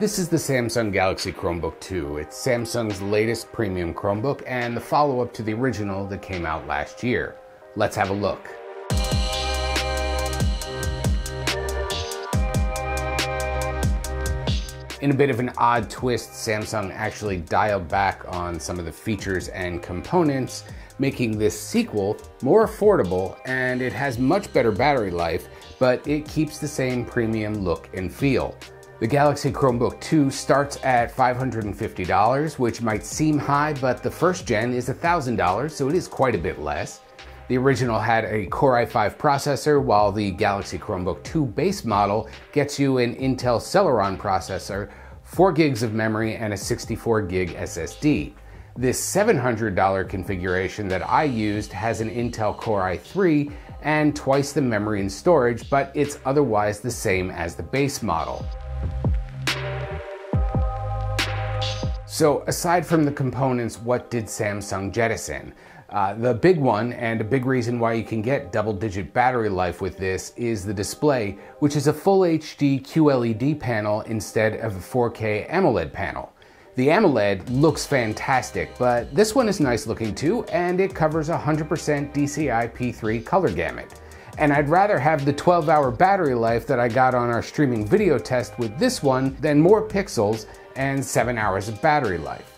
This is the Samsung Galaxy Chromebook 2. It's Samsung's latest premium Chromebook and the follow up to the original that came out last year. Let's have a look. In a bit of an odd twist, Samsung actually dialed back on some of the features and components, making this sequel more affordable and it has much better battery life, but it keeps the same premium look and feel. The Galaxy Chromebook 2 starts at $550, which might seem high, but the first gen is $1,000, so it is quite a bit less. The original had a Core i5 processor, while the Galaxy Chromebook 2 base model gets you an Intel Celeron processor, 4 gigs of memory, and a 64 gig SSD. This $700 configuration that I used has an Intel Core i3 and twice the memory and storage, but it's otherwise the same as the base model. So aside from the components, what did Samsung jettison? Uh, the big one, and a big reason why you can get double digit battery life with this, is the display, which is a full HD QLED panel instead of a 4K AMOLED panel. The AMOLED looks fantastic, but this one is nice looking too, and it covers 100% DCI P3 color gamut. And I'd rather have the 12 hour battery life that I got on our streaming video test with this one than more pixels and 7 hours of battery life.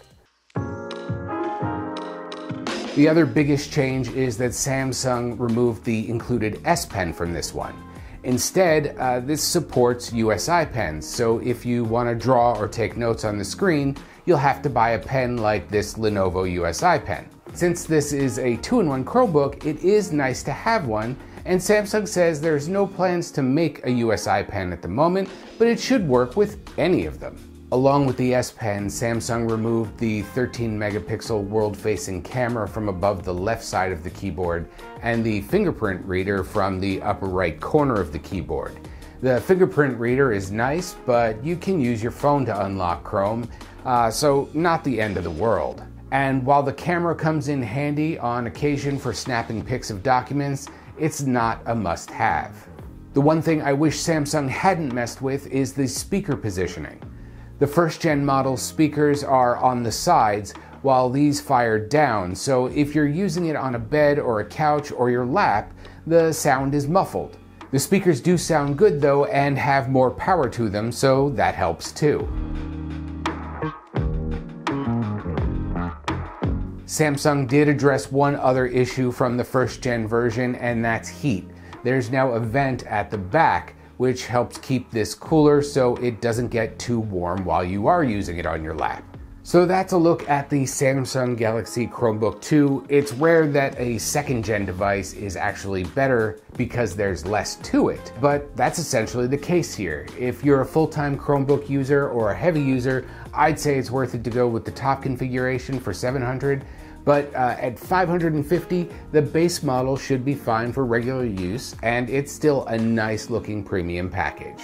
The other biggest change is that Samsung removed the included S Pen from this one. Instead, uh, this supports USI pens, so if you want to draw or take notes on the screen, you'll have to buy a pen like this Lenovo USI pen. Since this is a two-in-one Chromebook, it is nice to have one, and Samsung says there's no plans to make a USI pen at the moment, but it should work with any of them. Along with the S Pen, Samsung removed the 13 megapixel world facing camera from above the left side of the keyboard and the fingerprint reader from the upper right corner of the keyboard. The fingerprint reader is nice, but you can use your phone to unlock Chrome, uh, so not the end of the world. And while the camera comes in handy on occasion for snapping pics of documents, it's not a must have. The one thing I wish Samsung hadn't messed with is the speaker positioning. The first gen model speakers are on the sides while these fire down, so if you're using it on a bed or a couch or your lap, the sound is muffled. The speakers do sound good though and have more power to them, so that helps too. Samsung did address one other issue from the first gen version, and that's heat. There's now a vent at the back, which helps keep this cooler so it doesn't get too warm while you are using it on your lap. So that's a look at the Samsung Galaxy Chromebook 2. It's rare that a second gen device is actually better because there's less to it, but that's essentially the case here. If you're a full-time Chromebook user or a heavy user, I'd say it's worth it to go with the top configuration for 700 but uh, at 550, the base model should be fine for regular use, and it's still a nice looking premium package.